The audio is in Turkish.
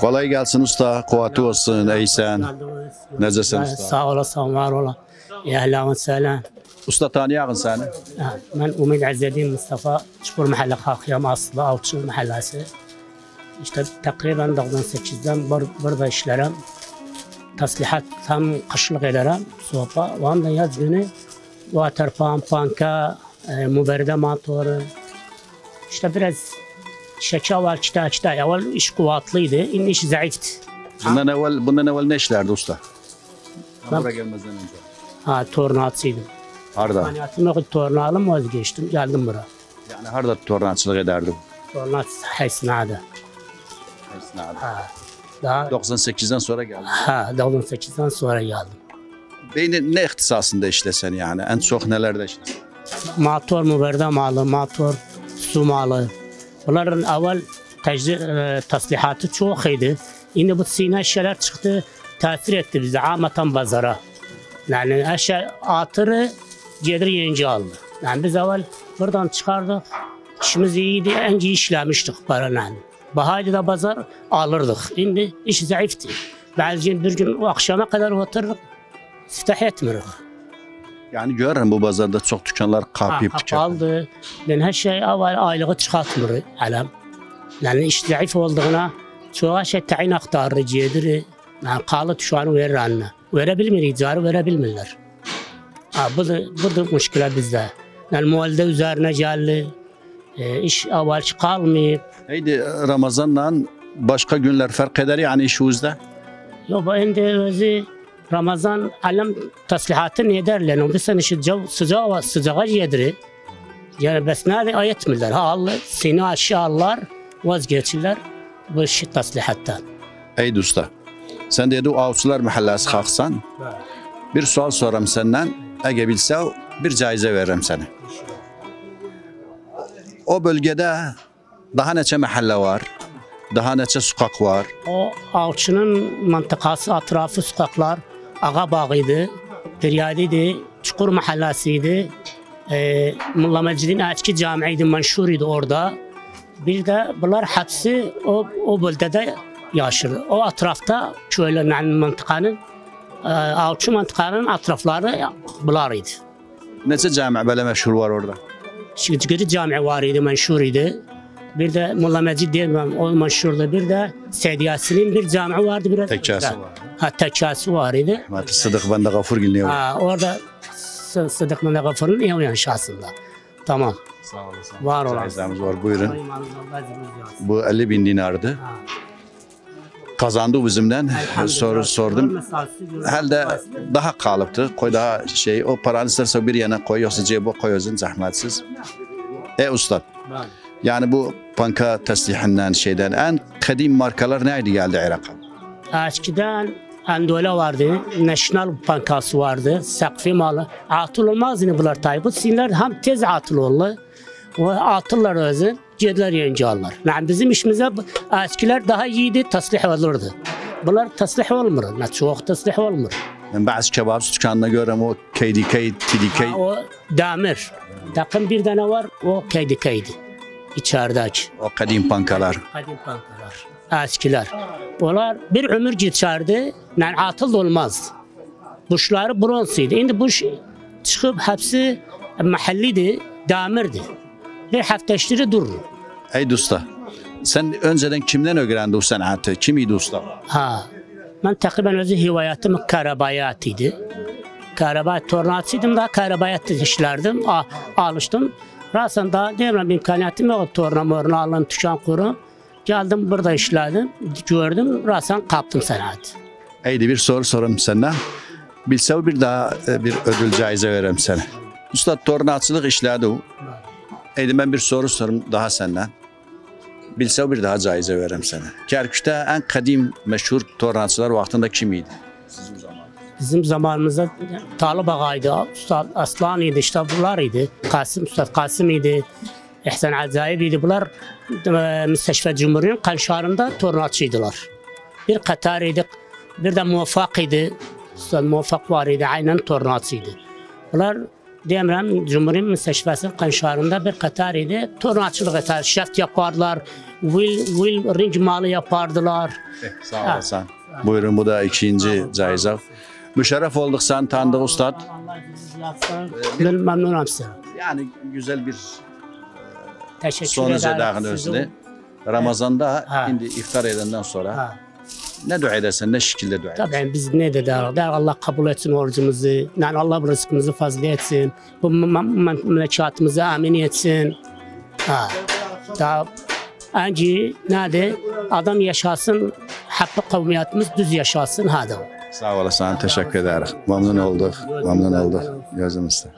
Kolay gelsin usta. Kuvveti olsun. Eysen. Necəsən usta? Sağ olasın, var ola. Ve sehlan. Usta tanıyağın seni. Ben Umid Azzedin Mustafa, Çukur Mahalle Kalkıyam Aslı, Avçı Mahallesi. İşte takriben 98'den bur- burada işlerim. Taslihat tam kışlık ederim. Sopa. O anda yaz günü water pump, panka, e, müberde motoru. İşte biraz var, çıta çıta. Evvel iş kuvvetliydi, şimdi iş zayıftı. Bundan evvel, bundan evvel ne işlerdi usta? Ben- Buraya gelmezden önce. Ha, tornatçıydım. Harda? Hayatım yok, tornalım vazgeçtim, geldim buraya. Yani harda tornatçılık ederdi? Tornat Haysna'da. Ha. Daha 98'den sonra geldi. ha 98'den sonra geldim. Beyni ne ihtisasında işlesen yani? En çok nelerde işlesen? Motor müberde malı, motor su malı. Bunların evvel tecri, e, taslihatı iyiydi. Şimdi bu sine şeyler çıktı, tesir etti bize amatan pazara. Yani eşya atırı gelir yenge aldı. Yani biz evvel buradan çıkardık. İşimiz iyiydi, en iyi işlemiştik paranın. Bahaydı da pazar alırdık. Şimdi iş zayıftı. Belki bir gün akşama kadar otururuk, iftih etmiyoruz. Yani görürüm bu pazarda çok dükkanlar kapayıp Ha, tüketiyor. Kapalı. Ben her şey evvel aylığı çıkartmıyor alem. Yani iş zayıf olduğuna çoğu şey tayin aktarı ciğedir. Yani kalı şu an verir anne. Verebilmiyor, icarı verebilmirler. Ha, bu da, bu da müşküle bizde. Yani muhalde üzerine geldi. E, iş evvel kalmayıp. Neydi Ramazan'la başka günler fark eder yani işinizde? Yok bu indi özü Ramazan alem taslihatı ne derler? O bir sene şu cav- sıcağı sıcağa yediri. Yani bes nerede ayet miler? Ha Allah seni aşağılar vazgeçirler bu işi taslihattan. Ey usta. Sen dedi o avcılar mahallesi kalksan bir sual soram senden. Ege bilse bir caize veririm sana. O bölgede daha neçe mahalle var? Daha neçe sokak var? O avçının mantıkası etrafı sokaklar Ağa Bağı'ydı, Firyadi'ydi, Çukur Mahallesi'ydi. E, Mulla Mecid'in eski camiydi, menşuriydi orada. Bir de bunlar hepsi o, o bölgede yaşır. O etrafta şöyle yani mıntıkanın, e, avçı mıntıkanın etrafları bunlarıydı. Neçe cami böyle meşhur var orada? Şıkıcıkırı cami var idi, menşur idi. Bir de Mulla Mecid diyemem, o meşhurdu. Bir de Seydi Yasin'in bir cami vardı. Biraz Tekkası var. Ha, tekkası var idi. Rahmetli Sıdık ben de gafur gülüyor. Ha, orada Sıdık Mehmet Gafur'un ev yanşasında. Tamam. Sağ olasın. Var olan. Caizemiz var buyurun. Bu 50 bin dinardı. Kazandı bizimden. Soru sordum. Helde daha kalıptı. Koy daha şey o paranı isterse bir yana koy yoksa cebe koyuyorsun zahmetsiz. E usta yani bu banka teslihinden şeyden en kadim markalar neydi geldi Irak'a? Eskiden Andola vardı, National Bankası vardı, Sakfi malı. Atıl olmaz yine bunlar tabi. Bu sinirler hem tez atıl oldu. Ve atıllar özü, cediler yenge alırlar. Yani bizim işimize eskiler daha iyiydi, taslih olurdu. Bunlar taslih olmuyor. Ne çok taslih olmuyor. Ben bazı kebap dükkanına görüyorum o KDK, TDK. Ha, o demir. Takım bir tane var, o KDK'ydi. İçerideki. O kadim bankalar. Kadim bankalar. Eskiler. Onlar bir ömür geçerdi. Yani atıl olmaz. Buşları bronzıydı. Şimdi buş çıkıp hepsi mahalliydi, demirdi. Bir haftaştırı durur. Ey usta sen önceden kimden öğrendi o sanatı? Kimiydi usta? Ha. Ben takriben özü hivayatım karabayatıydı. Karabayat tornatçıydım da karabayat işlerdim. Alıştım. Rasen daha diyelim imkaniyatım yok. Torna morna alın tüken kurum. Geldim burada işledim. Gördüm. Rasen kaptım sanat. Eydi bir soru sorayım senden. Bilse bir daha e, bir ödül caize veririm sana. Usta tornatçılık işledi o. Eydi ben bir soru sorayım daha senden. Bilse bir daha caize veririm sana. Kerkük'te en kadim meşhur tornatçılar vaktinde kimiydi? Bizim zamanımızda Talip Ağa'ydı, Üstad Aslan'ıydı, işte bunlarıydı. Kasım, Üstad Kasım idi, İhsan Acayip idi. Bunlar e, Müsteşfe Cumhuriyet'in kanşarında tornatçıydılar. Bir Katar idi, bir de Muvaffak idi. Üstad Muvaffak var idi, aynen tornatçıydı. Bunlar Demirem Cumhuriyet Müsteşfesi Kanşarı'nda bir Katar idi. Tornacılık eder, şeft yapardılar, will, will ring malı yapardılar. Sağ olasın. Buyurun bu da ikinci caize. Müşerref olduk sen tanıdık ustad. Ben memnunum size. Yani güzel bir Teşekkür sonuç edağın özünü. Ramazan'da Ha. şimdi iftar edenden sonra Ha. ne dua edersen ne şekilde dua edersen. Tabii biz ne de der, der Allah kabul etsin orucumuzu, yani Allah rızkımızı fazla etsin, bu mem- mem- memlekatımızı amin etsin. Ha. Daha önce nerede adam yaşasın, hep kavmiyatımız düz yaşasın hadi. Sağ olasın. Teşekkür ederim. Memnun olduk. Memnun olduk. Gözümüzde.